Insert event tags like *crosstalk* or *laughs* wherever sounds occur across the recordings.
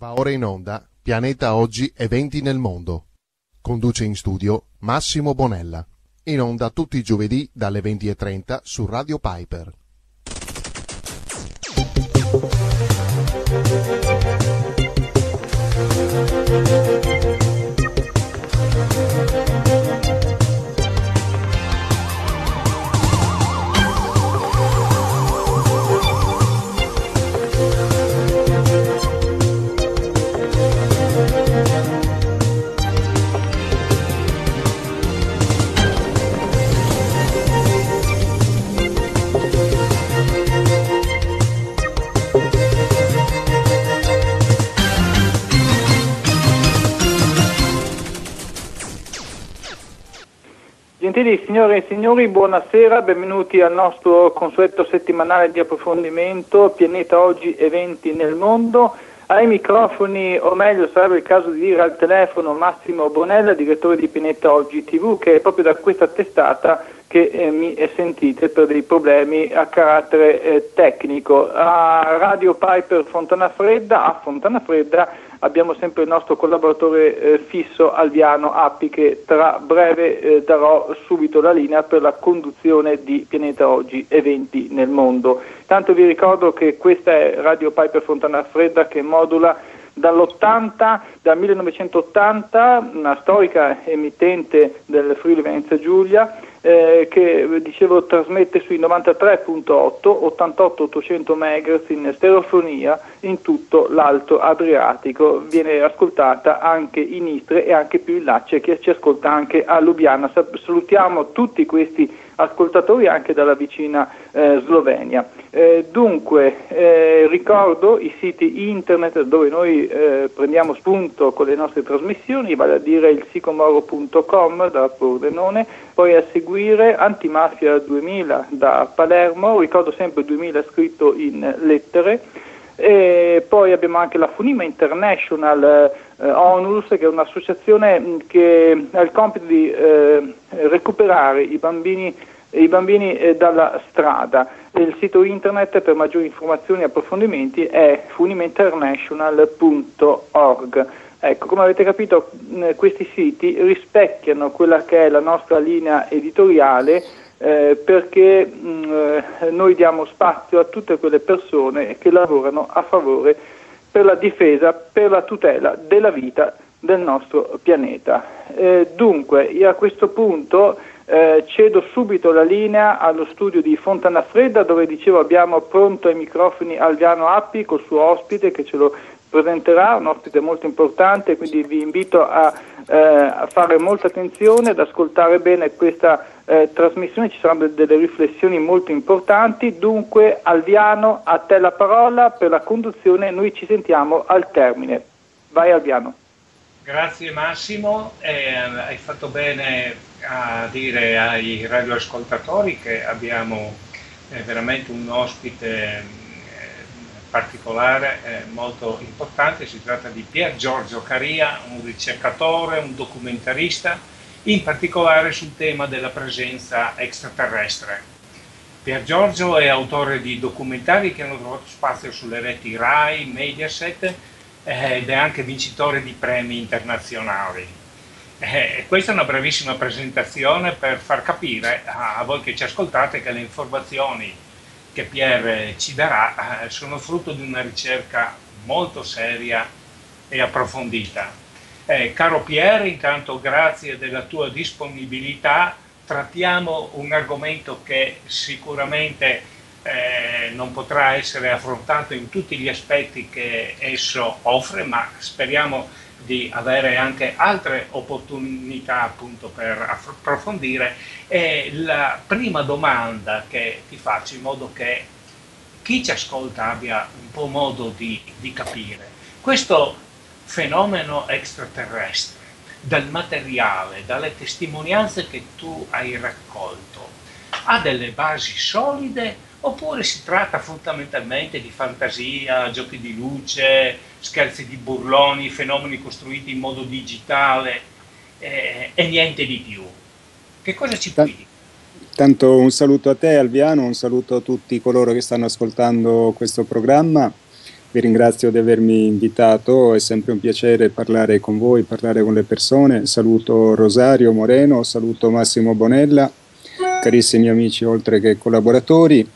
Va ora in onda Pianeta Oggi Eventi nel Mondo. Conduce in studio Massimo Bonella. In onda tutti i giovedì dalle 20.30 su Radio Piper. Gentili signore e signori, buonasera, benvenuti al nostro consueto settimanale di approfondimento Pianeta Oggi Eventi nel Mondo. Ai microfoni, o meglio sarebbe il caso di dire al telefono Massimo Bonella, direttore di Pianeta Oggi TV, che è proprio da questa testata che eh, mi sentite per dei problemi a carattere eh, tecnico. A Radio Piper Fontana Fredda, a Fontana Fredda, abbiamo sempre il nostro collaboratore eh, fisso Alviano Appi che tra breve eh, darò subito la linea per la conduzione di Pianeta Oggi Eventi nel mondo. Tanto vi ricordo che questa è Radio Piper Fontana Fredda che modula dall'80, dal 1980, una storica emittente del Friuli Venezia Giulia, eh, che dicevo trasmette sui 93.8, 88 800 MHz in stereofonia in tutto l'Alto Adriatico, viene ascoltata anche in Istre e anche più in là, c'è ci ascolta anche a Lubiana. Salutiamo tutti questi ascoltatori anche dalla vicina eh, Slovenia. Eh, dunque, eh, ricordo i siti internet dove noi eh, prendiamo spunto con le nostre trasmissioni, vale a dire il sicomoro.com da Pordenone, poi a seguire Antimafia 2000 da Palermo, ricordo sempre 2000 scritto in lettere, e poi abbiamo anche la Funima International Onus, che è un'associazione che ha il compito di eh, recuperare i bambini, i bambini eh, dalla strada. Il sito internet per maggiori informazioni e approfondimenti è funimainternational.org. Ecco, come avete capito, questi siti rispecchiano quella che è la nostra linea editoriale eh, perché mh, eh, noi diamo spazio a tutte quelle persone che lavorano a favore per la difesa, per la tutela della vita del nostro pianeta. Eh, dunque, io a questo punto eh, cedo subito la linea allo studio di Fontana Fredda dove dicevo abbiamo pronto ai microfoni Alviano Appi col suo ospite che ce lo presenterà, un ospite molto importante, quindi vi invito a, eh, a fare molta attenzione, ad ascoltare bene questa eh, trasmissione, ci saranno delle riflessioni molto importanti, dunque Alviano a te la parola per la conduzione, noi ci sentiamo al termine. Vai Alviano. Grazie Massimo, eh, hai fatto bene a dire ai radioascoltatori che abbiamo eh, veramente un ospite particolare eh, molto importante, si tratta di Pier Giorgio Caria, un ricercatore, un documentarista, in particolare sul tema della presenza extraterrestre. Pier Giorgio è autore di documentari che hanno trovato spazio sulle reti RAI, Mediaset eh, ed è anche vincitore di premi internazionali. Eh, questa è una brevissima presentazione per far capire a, a voi che ci ascoltate che le informazioni che Pierre ci darà eh, sono frutto di una ricerca molto seria e approfondita. Eh, caro Pierre, intanto grazie della tua disponibilità, trattiamo un argomento che sicuramente eh, non potrà essere affrontato in tutti gli aspetti che esso offre, ma speriamo di avere anche altre opportunità appunto per approfondire. E la prima domanda che ti faccio in modo che chi ci ascolta abbia un po' modo di, di capire. Questo fenomeno extraterrestre dal materiale, dalle testimonianze che tu hai raccolto ha delle basi solide oppure si tratta fondamentalmente di fantasia, giochi di luce, scherzi di burloni, fenomeni costruiti in modo digitale eh, e niente di più. Che cosa ci puoi dire? Tanto un saluto a te Alviano, un saluto a tutti coloro che stanno ascoltando questo programma vi ringrazio di avermi invitato, è sempre un piacere parlare con voi, parlare con le persone. Saluto Rosario Moreno, saluto Massimo Bonella, carissimi amici oltre che collaboratori.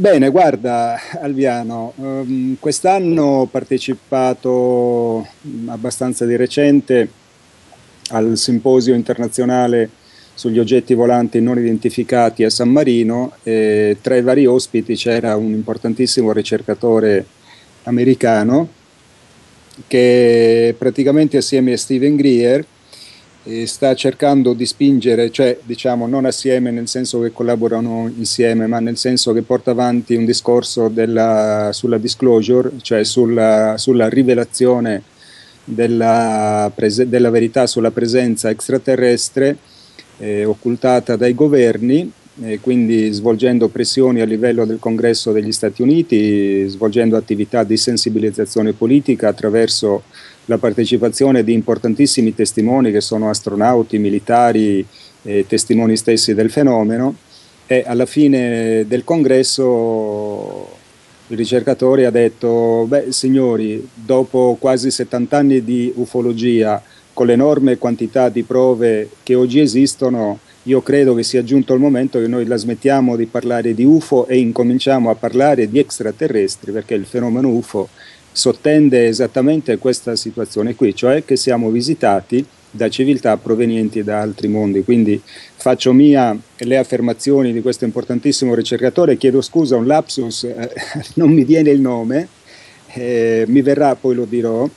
Bene, guarda Alviano, um, quest'anno ho partecipato abbastanza di recente al simposio internazionale sugli oggetti volanti non identificati a San Marino e tra i vari ospiti c'era un importantissimo ricercatore americano che praticamente assieme a Steven Greer sta cercando di spingere, cioè diciamo non assieme nel senso che collaborano insieme, ma nel senso che porta avanti un discorso della, sulla disclosure, cioè sulla, sulla rivelazione della, prese, della, verità sulla presenza extraterrestre eh, occultata dai governi, quindi svolgendo pressioni a livello del Congresso degli Stati Uniti, svolgendo attività di sensibilizzazione politica attraverso la partecipazione di importantissimi testimoni che sono astronauti, militari, eh, testimoni stessi del fenomeno. E alla fine del congresso il ricercatore ha detto, beh signori, dopo quasi 70 anni di ufologia, con l'enorme quantità di prove che oggi esistono, io credo che sia giunto il momento che noi la smettiamo di parlare di UFO e incominciamo a parlare di extraterrestri, perché il fenomeno UFO sottende esattamente questa situazione qui, cioè che siamo visitati da civiltà provenienti da altri mondi. Quindi faccio mia le affermazioni di questo importantissimo ricercatore, chiedo scusa, un lapsus, eh, *laughs* non mi viene il nome, eh, mi verrà, poi lo dirò.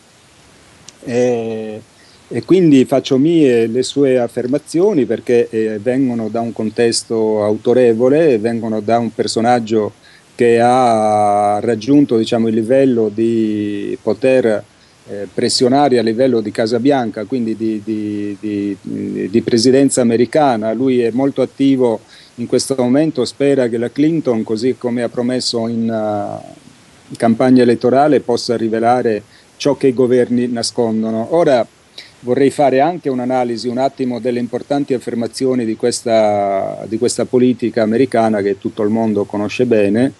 Eh, e quindi faccio mie le sue affermazioni perché eh, vengono da un contesto autorevole, vengono da un personaggio che ha raggiunto diciamo, il livello di poter eh, pressionare a livello di Casa Bianca, quindi di, di, di, di, presidenza americana. Lui è molto attivo in questo momento, spera che la Clinton, così come ha promesso in uh, campagna elettorale, possa rivelare ciò che i governi nascondono. Ora vorrei fare anche un'analisi un attimo delle importanti affermazioni di questa, di questa politica americana che tutto il mondo conosce bene.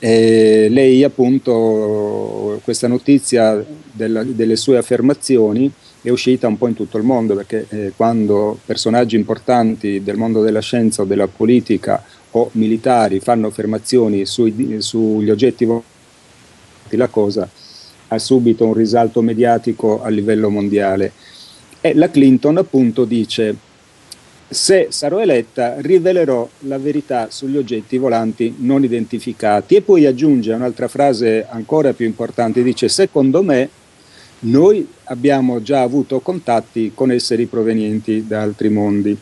E lei appunto questa notizia della, delle sue affermazioni è uscita un po' in tutto il mondo perché eh, quando personaggi importanti del mondo della scienza o della politica o militari fanno affermazioni sui, sugli oggetti la cosa ha subito un risalto mediatico a livello mondiale e la Clinton appunto dice se sarò eletta rivelerò la verità sugli oggetti volanti non identificati e poi aggiunge un'altra frase ancora più importante, dice secondo me noi abbiamo già avuto contatti con esseri provenienti da altri mondi.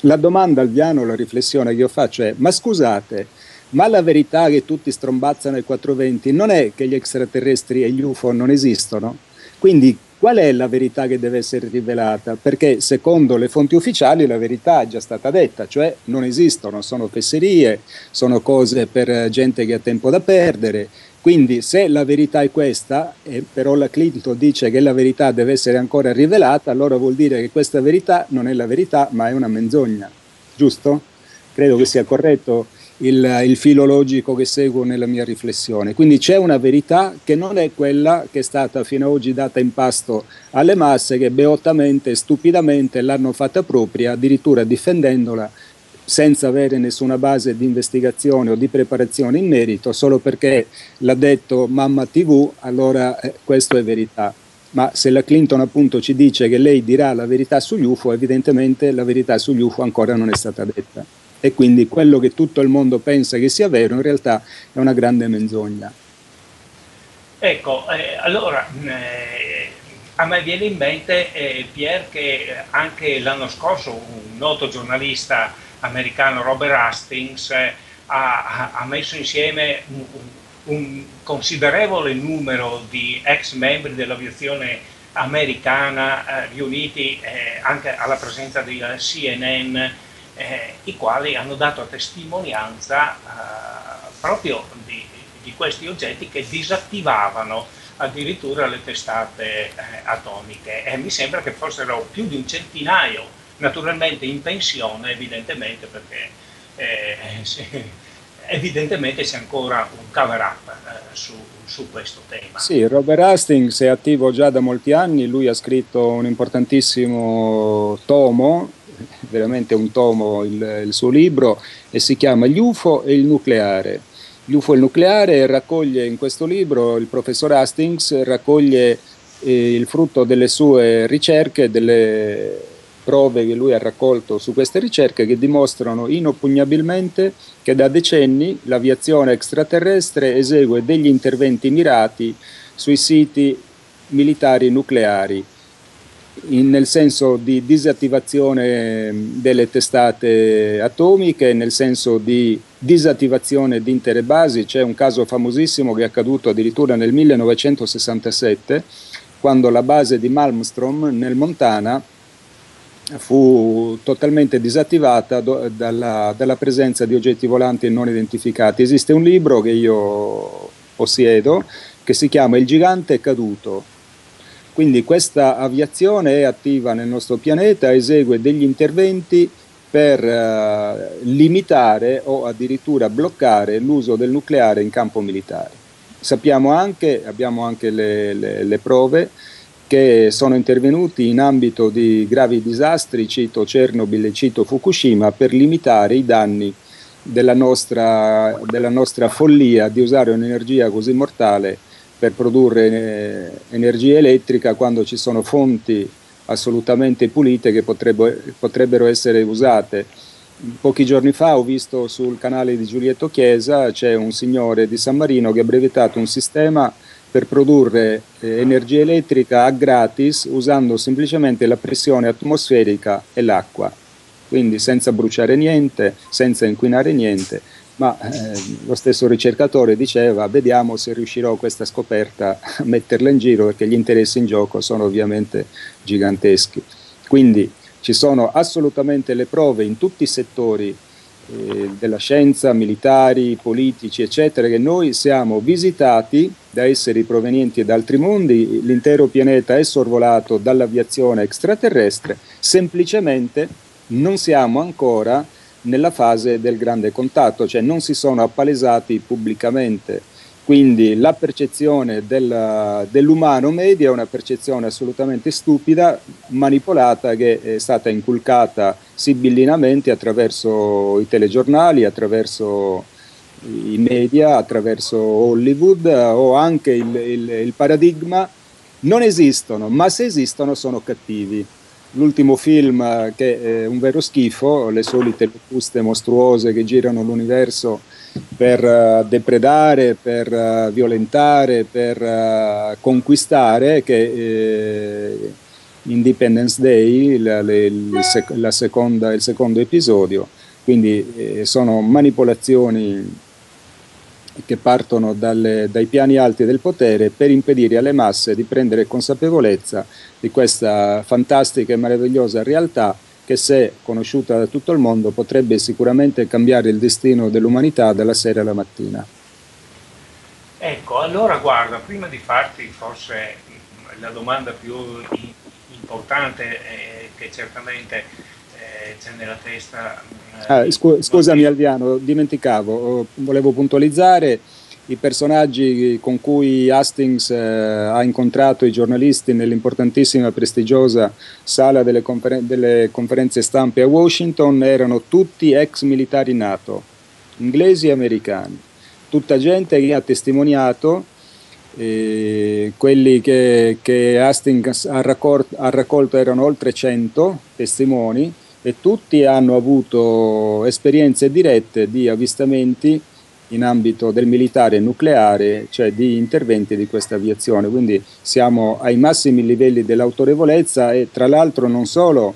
La domanda al piano, la riflessione che io faccio è ma scusate, ma la verità che tutti strombazzano ai 420 non è che gli extraterrestri e gli UFO non esistono? Quindi Qual è la verità che deve essere rivelata? Perché secondo le fonti ufficiali la verità è già stata detta, cioè non esistono, sono fesserie, sono cose per gente che ha tempo da perdere. Quindi se la verità è questa, e però la Clinton dice che la verità deve essere ancora rivelata, allora vuol dire che questa verità non è la verità, ma è una menzogna. Giusto? Credo che sia corretto il, il filo logico che seguo nella mia riflessione. Quindi c'è una verità che non è quella che è stata fino ad oggi data in pasto alle masse che beottamente stupidamente l'hanno fatta propria, addirittura difendendola senza avere nessuna base di investigazione o di preparazione in merito, solo perché l'ha detto Mamma TV, allora eh, questo è verità. Ma se la Clinton appunto ci dice che lei dirà la verità sugli UFO, evidentemente la verità sugli UFO ancora non è stata detta e quindi quello che tutto il mondo pensa che sia vero in realtà è una grande menzogna. Ecco, eh, allora eh, a me viene in mente eh, Pier che anche l'anno scorso un noto giornalista americano Robert Hastings eh, ha, ha, messo insieme un, un, considerevole numero di ex membri dell'aviazione americana eh, riuniti eh, anche alla presenza di CNN eh, i quali hanno dato testimonianza eh, proprio di, di, questi oggetti che disattivavano addirittura le testate eh, atomiche e mi sembra che fossero più di un centinaio, naturalmente in pensione evidentemente perché eh, sì, evidentemente c'è ancora un cover up eh, su, su, questo tema. Sì, Robert Hastings è attivo già da molti anni, lui ha scritto un importantissimo tomo, veramente un tomo il, il suo libro, e si chiama Gli UFO e il nucleare. Gli UFO e il nucleare raccoglie in questo libro, il professor Hastings raccoglie eh, il frutto delle sue ricerche, delle prove che lui ha raccolto su queste ricerche che dimostrano inoppugnabilmente che da decenni l'aviazione extraterrestre esegue degli interventi mirati sui siti militari nucleari, in, nel senso di disattivazione delle testate atomiche, nel senso di disattivazione di intere basi. C'è un caso famosissimo che è accaduto addirittura nel 1967, quando la base di Malmstrom nel Montana fu totalmente disattivata do, dalla, dalla, presenza di oggetti volanti non identificati. Esiste un libro che io possiedo che si chiama Il gigante caduto. Quindi questa aviazione è attiva nel nostro pianeta, esegue degli interventi per uh, limitare o addirittura bloccare l'uso del nucleare in campo militare. Sappiamo anche, abbiamo anche le, le, le prove, che sono intervenuti in ambito di gravi disastri, cito Chernobyl e cito Fukushima, per limitare i danni della nostra, della nostra follia di usare un'energia così mortale per produrre eh, energia elettrica quando ci sono fonti assolutamente pulite che potrebbero, essere usate. Pochi giorni fa ho visto sul canale di Giulietto Chiesa c'è un signore di San Marino che ha brevetato un sistema per produrre eh, energia elettrica a gratis usando semplicemente la pressione atmosferica e l'acqua, quindi senza bruciare niente, senza inquinare niente, ma eh, lo stesso ricercatore diceva vediamo se riuscirò questa scoperta a metterla in giro perché gli interessi in gioco sono ovviamente giganteschi. Quindi ci sono assolutamente le prove in tutti i settori eh, della scienza, militari, politici, eccetera, che noi siamo visitati da esseri provenienti da altri mondi, l'intero pianeta è sorvolato dall'aviazione extraterrestre, semplicemente non siamo ancora nella fase del grande contatto, cioè non si sono appalesati pubblicamente. Quindi la percezione del, dell'umano medio è una percezione assolutamente stupida, manipolata, che è stata inculcata sibillinamente attraverso i telegiornali, attraverso i media, attraverso Hollywood o anche il, il, il paradigma. Non esistono, ma se esistono sono cattivi l'ultimo film che è un vero schifo, le solite locuste mostruose che girano l'universo per uh, depredare, per uh, violentare, per uh, conquistare, che eh, Independence Day, la, le, sec- seconda, il secondo episodio, quindi eh, sono manipolazioni che partono dalle, dai piani alti del potere per impedire alle masse di prendere consapevolezza di questa fantastica e meravigliosa realtà che se conosciuta da tutto il mondo potrebbe sicuramente cambiare il destino dell'umanità dalla sera alla mattina. Ecco, allora guarda, prima di farti forse la domanda più importante eh, che certamente c'è nella testa... Eh, ah, scu- scusami Alviano, dimenticavo, volevo puntualizzare i personaggi con cui Hastings eh, ha incontrato i giornalisti nell'importantissima e prestigiosa sala delle, conferen- delle, conferenze stampe a Washington. Erano tutti ex militari NATO, inglesi e americani, tutta gente che ha testimoniato, eh, quelli che, che Hastings ha, raccol- ha raccolto erano oltre 100 testimoni e tutti hanno avuto esperienze dirette di avvistamenti in ambito del militare nucleare, cioè di interventi di questa aviazione. Quindi siamo ai massimi livelli dell'autorevolezza e tra l'altro non solo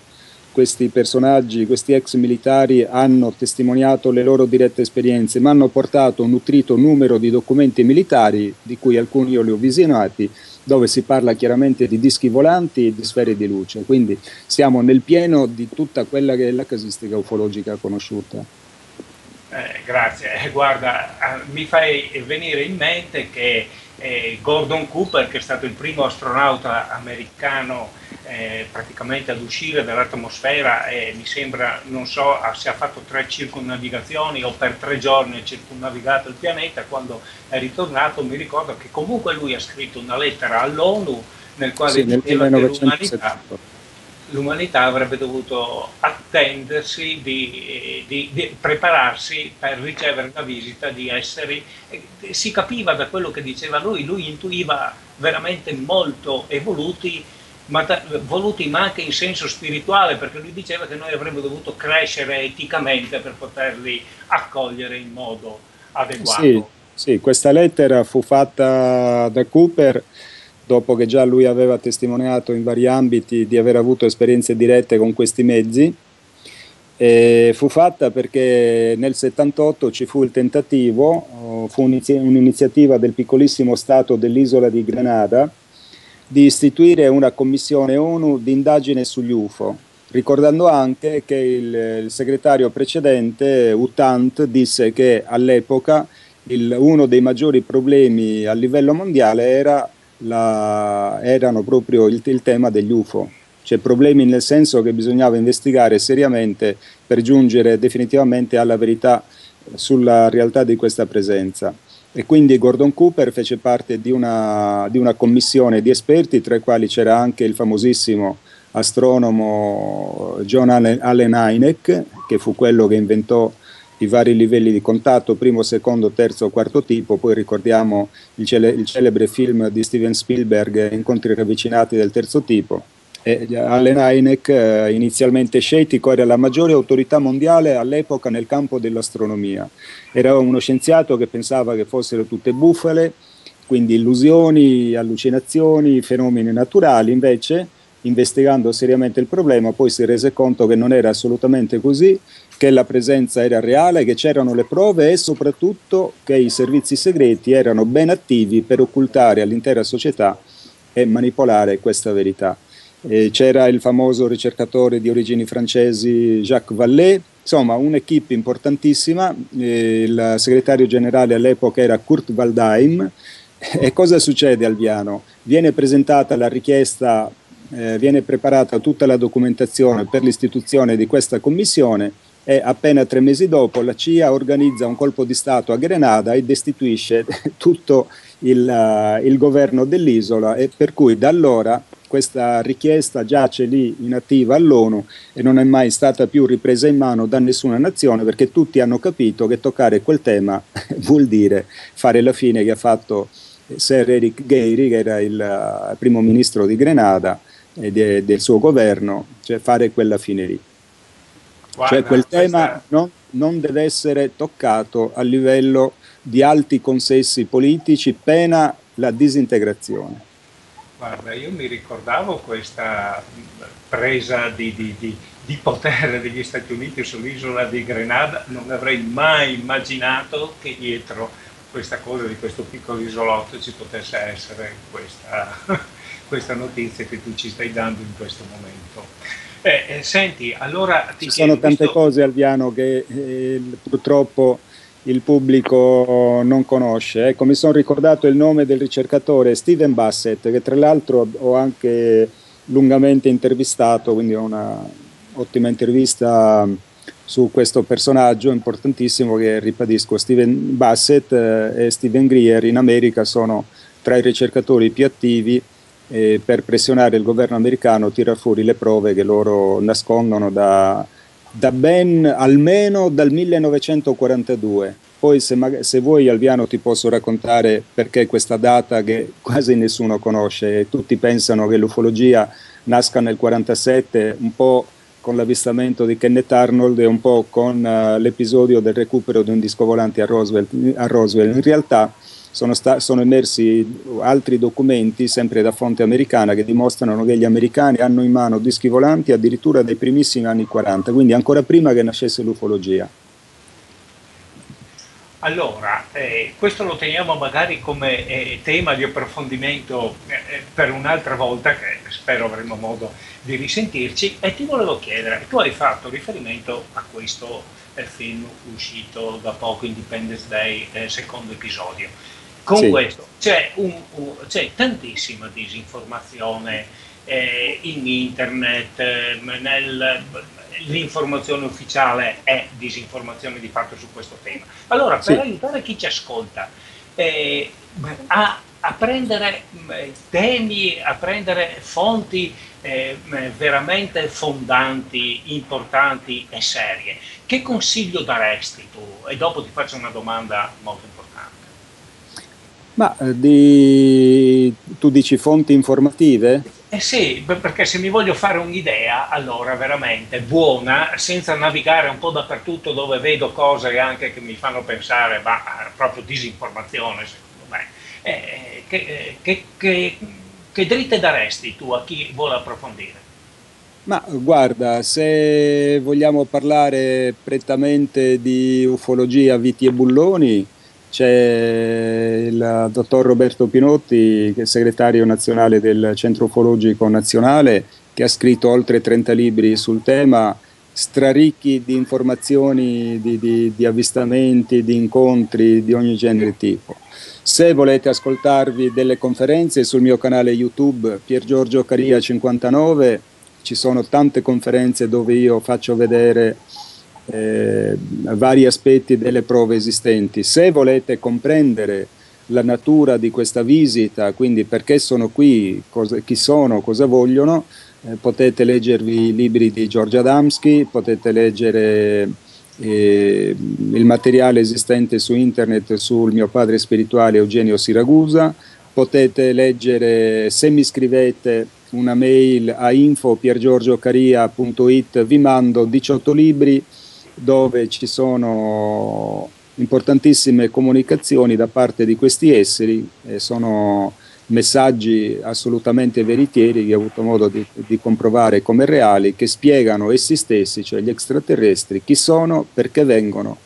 questi personaggi, questi ex militari hanno testimoniato le loro dirette esperienze, ma hanno portato un nutrito numero di documenti militari, di cui alcuni io li ho visionati, dove si parla chiaramente di dischi volanti e di sfere di luce. Quindi siamo nel pieno di tutta quella che è la casistica ufologica conosciuta. Eh, grazie, eh, guarda, mi fai venire in mente che eh, Gordon Cooper, che è stato il primo astronauta americano eh, praticamente ad uscire dall'atmosfera e mi sembra, non so se ha fatto tre circonnavigazioni o per tre giorni ha circonnavigato il pianeta, quando è ritornato mi ricordo che comunque lui ha scritto una lettera all'ONU nel quale sì, diceva che l'umanità, l'umanità, avrebbe dovuto attendersi di, di, di, prepararsi per ricevere la visita di esseri, si capiva da quello che diceva lui, lui intuiva veramente molto evoluti ma voluti ma anche in senso spirituale, perché lui diceva che noi avremmo dovuto crescere eticamente per poterli accogliere in modo adeguato. Sì, sì questa lettera fu fatta da Cooper dopo che già lui aveva testimoniato in vari ambiti di aver avuto esperienze dirette con questi mezzi. E fu fatta perché nel 78 ci fu il tentativo, fu un'iniziativa del piccolissimo stato dell'isola di Grenada, di istituire una commissione ONU di indagine sugli UFO, ricordando anche che il, il segretario precedente, Utant, disse che all'epoca uno dei maggiori problemi a livello mondiale era la, erano proprio il, il tema degli UFO, cioè problemi nel senso che bisognava investigare seriamente per giungere definitivamente alla verità sulla realtà di questa presenza. E quindi Gordon Cooper fece parte di una, di una, commissione di esperti tra i quali c'era anche il famosissimo astronomo John Allen Hynek che fu quello che inventò i vari livelli di contatto, primo, secondo, terzo, quarto tipo, poi ricordiamo il, cele- il celebre film di Steven Spielberg, Incontri ravvicinati del terzo tipo, e Allen Hynek, eh, inizialmente scettico, era la maggiore autorità mondiale all'epoca nel campo dell'astronomia. Era uno scienziato che pensava che fossero tutte bufale, quindi illusioni, allucinazioni, fenomeni naturali. Invece, investigando seriamente il problema, poi si rese conto che non era assolutamente così, che la presenza era reale, che c'erano le prove e soprattutto che i servizi segreti erano ben attivi per occultare all'intera società e manipolare questa verità. E c'era il famoso ricercatore di origini francesi Jacques Vallée, insomma un'equipe importantissima, il segretario generale all'epoca era Kurt Waldheim. E cosa succede Alviano? Viene presentata la richiesta, eh, viene preparata tutta la documentazione per l'istituzione di questa commissione e appena tre mesi dopo la CIA organizza un colpo di Stato a Grenada e destituisce *laughs* tutto il, uh, il governo dell'isola e per cui da allora questa richiesta giace lì inattiva all'ONU e non è mai stata più ripresa in mano da nessuna nazione perché tutti hanno capito che toccare quel tema *laughs* vuol dire fare la fine che ha fatto Sir Eric Gairy, che era il uh, primo ministro di Grenada e de, del suo governo, cioè fare quella fine lì. Guarda, cioè quel tema questa... non, non deve essere toccato a livello di alti consessi politici, pena la disintegrazione. Guarda, io mi ricordavo questa presa di, di, di, di, potere degli Stati Uniti sull'isola di Grenada, non avrei mai immaginato che dietro questa cosa di questo piccolo isolotto ci potesse essere questa, *laughs* questa notizia che tu ci stai dando in questo momento. Eh, eh, senti, allora ti Ci sono tante questo... cose, Alviano, che eh, purtroppo il pubblico non conosce. Ecco, mi sono ricordato il nome del ricercatore Steven Bassett, che tra l'altro ho anche lungamente intervistato, quindi ho una ottima intervista su questo personaggio importantissimo che ribadisco, Steven Bassett eh, e Steven Greer in America sono tra i ricercatori più attivi eh, per pressionare il governo americano a fuori le prove che loro nascondono da, da ben almeno dal 1942. Poi se, se, vuoi Alviano ti posso raccontare perché questa data che quasi nessuno conosce tutti pensano che l'ufologia nasca nel 1947 un po' con l'avvistamento di Kenneth Arnold e un po' con uh, l'episodio del recupero di un disco volante a Roswell. A Roswell. In realtà sono, sta- sono, emersi altri documenti, sempre da fonte americana, che dimostrano che gli americani hanno in mano dischi volanti addirittura dai primissimi anni 40, quindi ancora prima che nascesse l'ufologia. Allora, eh, questo lo teniamo magari come eh, tema di approfondimento eh, eh per un'altra volta, che spero avremo modo di risentirci, e ti volevo chiedere, tu hai fatto riferimento a questo eh, film uscito da poco, Independence Day, eh, secondo episodio con sì. questo c'è, un, un, c'è, tantissima disinformazione eh, in internet, eh, nel, l'informazione ufficiale è disinformazione di fatto su questo tema. Allora, per sì. aiutare chi ci ascolta eh, a, a, prendere temi, a prendere fonti eh, veramente fondanti, importanti e serie, che consiglio daresti tu? E dopo ti faccio una domanda molto importante. Ma eh, di, tu dici fonti informative? Eh sì, perché se mi voglio fare un'idea, allora veramente buona, senza navigare un po' dappertutto dove vedo cose anche che mi fanno pensare, ma eh, proprio disinformazione secondo me, eh, che, eh, che, che, che dritte daresti tu a chi vuole approfondire? Ma guarda, se vogliamo parlare prettamente di ufologia, viti e bulloni, c'è il dottor Roberto Pinotti, che è segretario nazionale del Centro Ufologico Nazionale, che ha scritto oltre 30 libri sul tema, straricchi di informazioni, di, di, di avvistamenti, di incontri di ogni genere e tipo. Se volete ascoltarvi delle conferenze sul mio canale YouTube Pier Giorgio Caria 59 ci sono tante conferenze dove io faccio vedere eh, vari aspetti delle prove esistenti. Se volete comprendere la natura di questa visita, quindi perché sono qui, cosa, chi sono, cosa vogliono, eh, potete leggervi i libri di Giorgio Adamski, potete leggere eh, il materiale esistente su internet sul mio padre spirituale Eugenio Siragusa, potete leggere, se mi scrivete una mail a info.piergiorgiocaria.it vi mando 18 libri dove ci sono importantissime comunicazioni da parte di questi esseri, eh, sono messaggi assolutamente veritieri che ho avuto modo di, di, comprovare come reali, che spiegano essi stessi, cioè gli extraterrestri, chi sono, perché vengono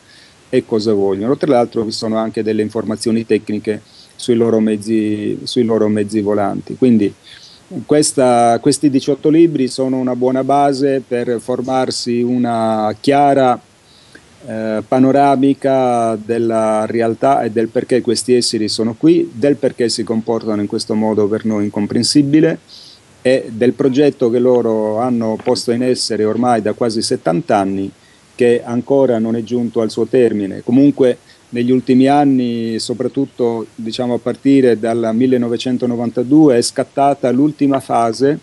e cosa vogliono. Tra l'altro vi sono anche delle informazioni tecniche sui loro mezzi, sui loro mezzi volanti. Quindi questa, questi 18 libri sono una buona base per formarsi una chiara eh, panoramica della realtà e del perché questi esseri sono qui, del perché si comportano in questo modo per noi incomprensibile e del progetto che loro hanno posto in essere ormai da quasi 70 anni che ancora non è giunto al suo termine. Comunque negli ultimi anni, soprattutto diciamo, a partire dal 1992, è scattata l'ultima fase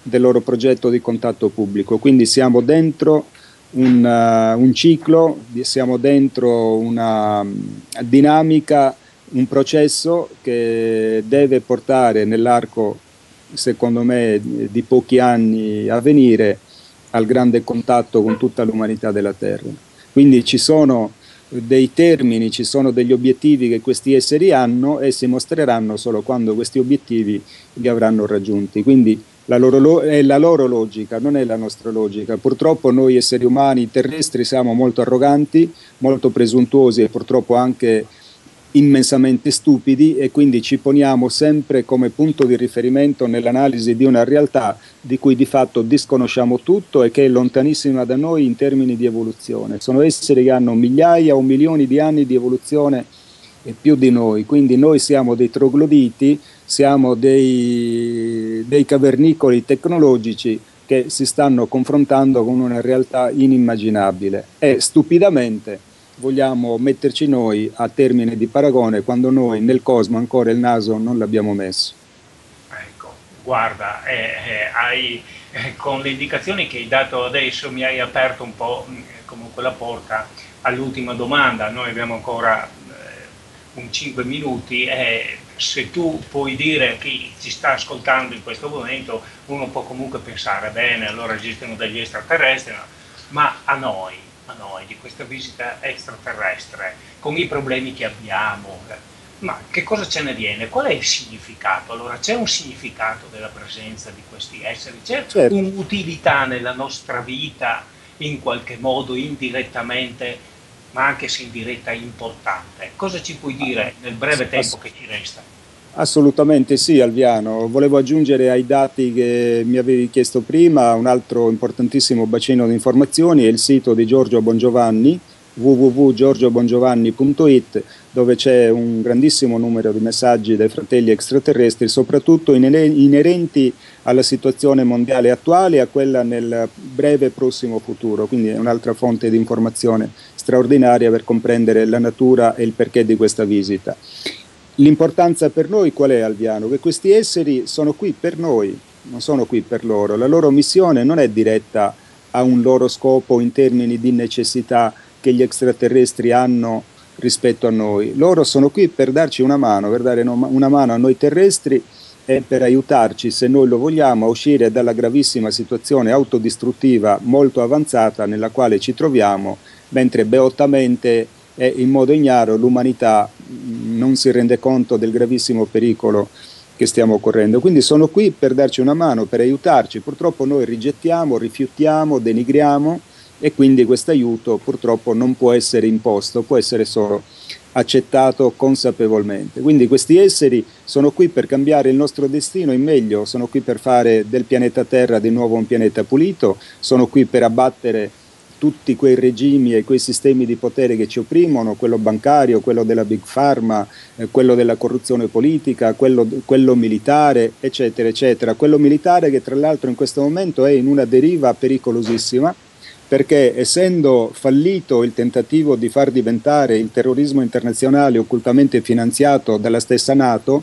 del loro progetto di contatto pubblico. Quindi siamo dentro un, uh, un ciclo, siamo dentro una mm, dinamica, un processo che deve portare nell'arco, secondo me, di pochi anni a venire al grande contatto con tutta l'umanità della Terra. Quindi ci sono dei termini, ci sono degli obiettivi che questi esseri hanno e si mostreranno solo quando questi obiettivi li avranno raggiunti. Quindi la loro, è la loro logica, non è la nostra logica. Purtroppo noi esseri umani terrestri siamo molto arroganti, molto presuntuosi e purtroppo anche immensamente stupidi e quindi ci poniamo sempre come punto di riferimento nell'analisi di una realtà di cui di fatto disconosciamo tutto e che è lontanissima da noi in termini di evoluzione. Sono esseri che hanno migliaia o milioni di anni di evoluzione e più di noi, quindi noi siamo dei trogloditi, siamo dei, dei cavernicoli tecnologici che si stanno confrontando con una realtà inimmaginabile e stupidamente vogliamo metterci noi a termine di paragone quando noi nel cosmo ancora il naso non l'abbiamo messo. Ecco, guarda, eh, eh, hai, eh, con le indicazioni che hai dato adesso mi hai aperto un po' mm, comunque la porta all'ultima domanda. Noi abbiamo ancora eh, un 5 minuti e se tu puoi dire a chi ci sta ascoltando in questo momento, uno può comunque pensare, bene, allora esistono degli extraterrestri, ma a noi, a noi di questa visita extraterrestre, con i problemi che abbiamo, ma che cosa ce ne viene? Qual è il significato? Allora c'è un significato della presenza di questi esseri, c'è certo. un'utilità nella nostra vita in qualche modo indirettamente, ma anche se in diretta importante. Cosa ci puoi dire nel breve tempo che ci resta? Assolutamente sì, Alviano. Volevo aggiungere ai dati che mi avevi chiesto prima un altro importantissimo bacino di informazioni, è il sito di Giorgio Bongiovanni, www.giorgiobongiovanni.it dove c'è un grandissimo numero di messaggi dai fratelli extraterrestri, soprattutto inerenti alla situazione mondiale attuale e a quella nel breve prossimo futuro, quindi è un'altra fonte di informazione straordinaria per comprendere la natura e il perché di questa visita. L'importanza per noi qual è Alviano? Che questi esseri sono qui per noi, non sono qui per loro, la loro missione non è diretta a un loro scopo in termini di necessità che gli extraterrestri hanno rispetto a noi. Loro sono qui per darci una mano, per dare una mano a noi terrestri e per aiutarci, se noi lo vogliamo, a uscire dalla gravissima situazione autodistruttiva molto avanzata nella quale ci troviamo, mentre beottamente e in modo ignaro l'umanità non si rende conto del gravissimo pericolo che stiamo correndo. Quindi sono qui per darci una mano, per aiutarci. Purtroppo noi rigettiamo, rifiutiamo, denigriamo e quindi questo aiuto purtroppo non può essere imposto, può essere solo accettato consapevolmente. Quindi questi esseri sono qui per cambiare il nostro destino in meglio, sono qui per fare del pianeta Terra di nuovo un pianeta pulito, sono qui per abbattere tutti quei regimi e quei sistemi di potere che ci opprimono, quello bancario, quello della big pharma, eh, quello della corruzione politica, quello, quello militare, eccetera, eccetera. Quello militare che tra l'altro in questo momento è in una deriva pericolosissima perché essendo fallito il tentativo di far diventare il terrorismo internazionale occultamente finanziato dalla stessa Nato,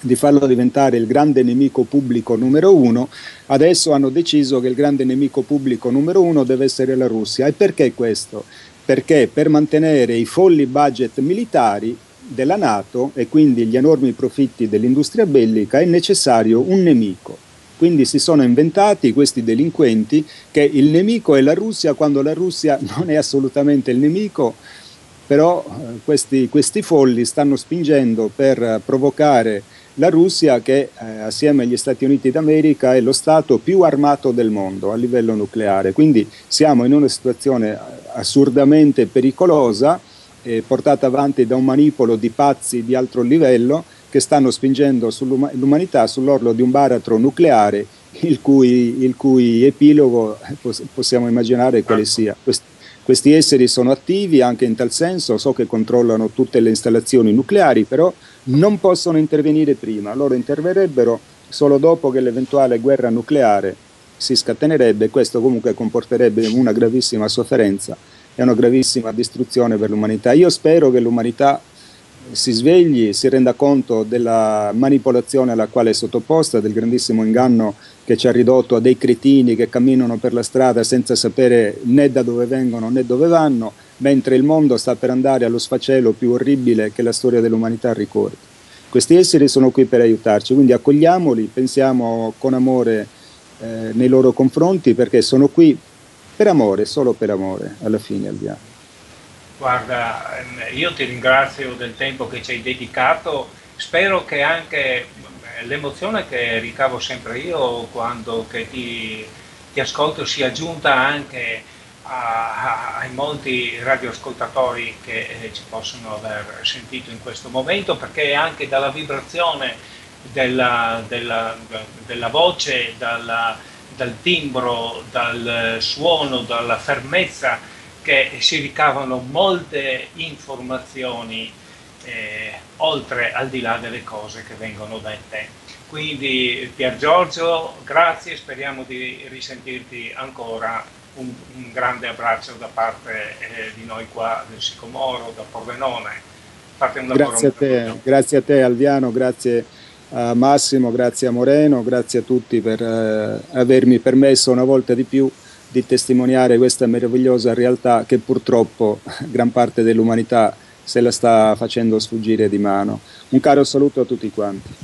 di farlo diventare il grande nemico pubblico numero uno, adesso hanno deciso che il grande nemico pubblico numero uno deve essere la Russia. E perché questo? Perché per mantenere i folli budget militari della Nato e quindi gli enormi profitti dell'industria bellica è necessario un nemico. Quindi si sono inventati questi delinquenti che il nemico è la Russia quando la Russia *laughs* non è assolutamente il nemico, però eh, questi, questi folli stanno spingendo per provocare la Russia che eh, assieme agli Stati Uniti d'America è lo Stato più armato del mondo a livello nucleare. Quindi siamo in una situazione assurdamente pericolosa, eh, portata avanti da un manipolo di pazzi di altro livello che stanno spingendo l'umanità sull'orlo di un baratro nucleare il cui, il cui epilogo eh, possiamo immaginare quale certo. sia. Questi, questi esseri sono attivi anche in tal senso, so che controllano tutte le installazioni nucleari, però non possono intervenire prima, loro interverrebbero solo dopo che l'eventuale guerra nucleare si scatenerebbe e questo comunque comporterebbe una gravissima sofferenza e una gravissima distruzione per l'umanità. Io spero che l'umanità si svegli, si renda conto della manipolazione alla quale è sottoposta, del grandissimo inganno che ci ha ridotto a dei cretini che camminano per la strada senza sapere né da dove vengono né dove vanno, mentre il mondo sta per andare allo sfacelo più orribile che la storia dell'umanità ricorda. Questi esseri sono qui per aiutarci, quindi accogliamoli, pensiamo con amore eh, nei loro confronti perché sono qui per amore, solo per amore, alla fine Alviano. Guarda, ehm, io ti ringrazio del tempo che ci hai dedicato, spero che anche l'emozione che ricavo sempre io quando ti, ti, ascolto sia giunta anche a, a, ai molti radioascoltatori che eh, ci possono aver sentito in questo momento, perché anche dalla vibrazione della, della, della voce, dalla, dal timbro, dal suono, dalla fermezza, che si ricavano molte informazioni eh, oltre al di là delle cose che vengono dette. Quindi Pier Giorgio, grazie, speriamo di risentirti ancora. Un, un grande abbraccio da parte eh, di noi qua del Sicomoro, da Pordenone. Fate un lavoro grazie a te, grazie a te Alviano, grazie a Massimo, grazie a Moreno, grazie a tutti per eh, avermi permesso una volta di più di testimoniare questa meravigliosa realtà che purtroppo gran parte dell'umanità se la sta facendo sfuggire di mano. Un caro saluto a tutti quanti.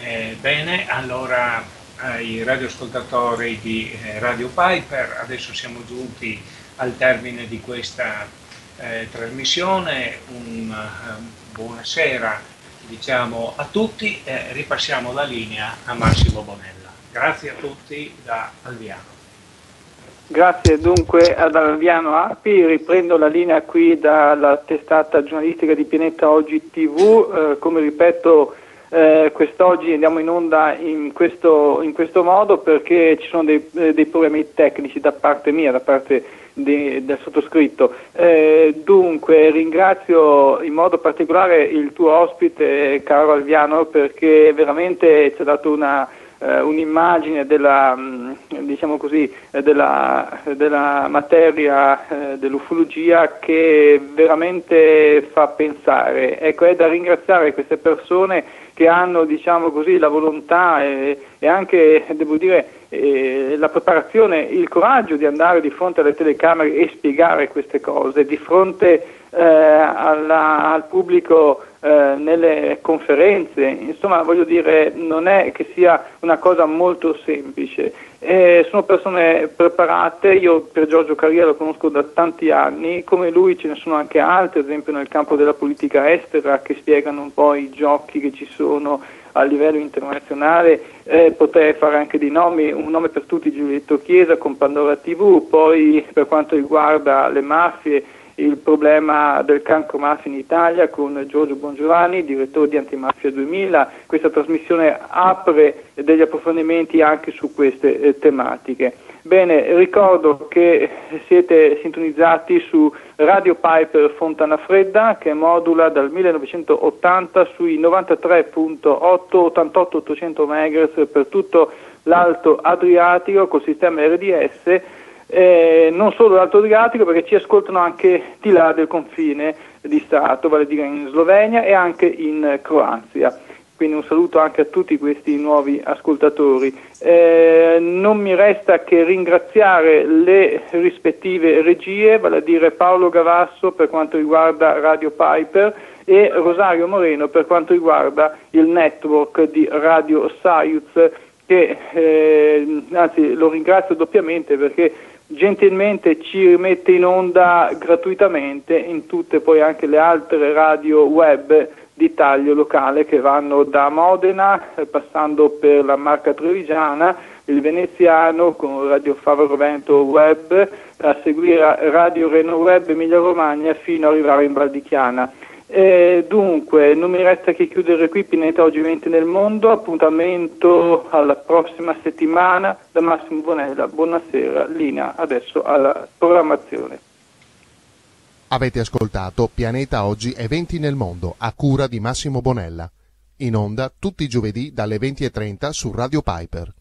Eh, bene, allora ai radioascoltatori di eh, Radio Piper, adesso siamo giunti al termine di questa eh, trasmissione, un, uh, buonasera diciamo a tutti, ripassiamo la linea a Massimo Bonello. Grazie a tutti da Alviano. Grazie dunque ad Alviano Api, riprendo la linea qui dalla testata giornalistica di Pianeta Oggi TV, eh, come ripeto eh, quest'oggi andiamo in onda in questo, in questo, modo perché ci sono dei, eh, dei, problemi tecnici da parte mia, da parte di, del sottoscritto. Eh, dunque ringrazio in modo particolare il tuo ospite caro Alviano perché veramente ci ha dato una eh, un'immagine della, mm, diciamo così, eh, della, della materia eh, dell'ufologia che veramente fa pensare. Ecco, è da ringraziare queste persone che hanno diciamo così, la volontà e, e anche, dire, eh, la preparazione, il coraggio di andare di fronte alle telecamere e spiegare queste cose, di fronte eh, alla, al pubblico eh, nelle conferenze, insomma voglio dire non è che sia una cosa molto semplice, eh, sono persone preparate, io per Giorgio Caria lo conosco da tanti anni, come lui ce ne sono anche altri, ad esempio nel campo della politica estera che spiegano un po' i giochi che ci sono a livello internazionale, eh, potrei fare anche dei nomi, un nome per tutti Giulietto Chiesa con Pandora TV, poi per quanto riguarda le mafie il problema del cancro mafia in Italia con Giorgio Bongiovanni, direttore di Antimafia 2000. Questa trasmissione apre degli approfondimenti anche su queste eh, tematiche. Bene, ricordo che siete sintonizzati su Radio Piper Fontana Fredda che modula dal 1980 sui 93.8 88 800 MHz per tutto l'Alto Adriatico col sistema RDS eh, non solo l'Alto Adriatico perché ci ascoltano anche di là del confine di Stato, vale a dire in Slovenia e anche in Croazia. Quindi un saluto anche a tutti questi nuovi ascoltatori. Eh, non mi resta che ringraziare le rispettive regie, vale a dire Paolo Gavasso per quanto riguarda Radio Piper e Rosario Moreno per quanto riguarda il network di Radio Saiuz che eh, anzi lo ringrazio doppiamente perché gentilmente ci rimette in onda gratuitamente in tutte poi anche le altre radio web di taglio locale che vanno da Modena passando per la Marca Trevigiana, il Veneziano con Radio Favaro Vento Web, a seguire Radio Reno Web Emilia Romagna fino ad arrivare in Valdichiana. Eh, dunque, non mi resta che chiudere qui Pineta Oggi 20 nel mondo, appuntamento alla prossima settimana da Massimo Bonella, buonasera, linea adesso alla programmazione. Avete ascoltato Pianeta Oggi Eventi nel mondo a cura di Massimo Bonella, in onda tutti i giovedì dalle 20.30 su Radio Piper.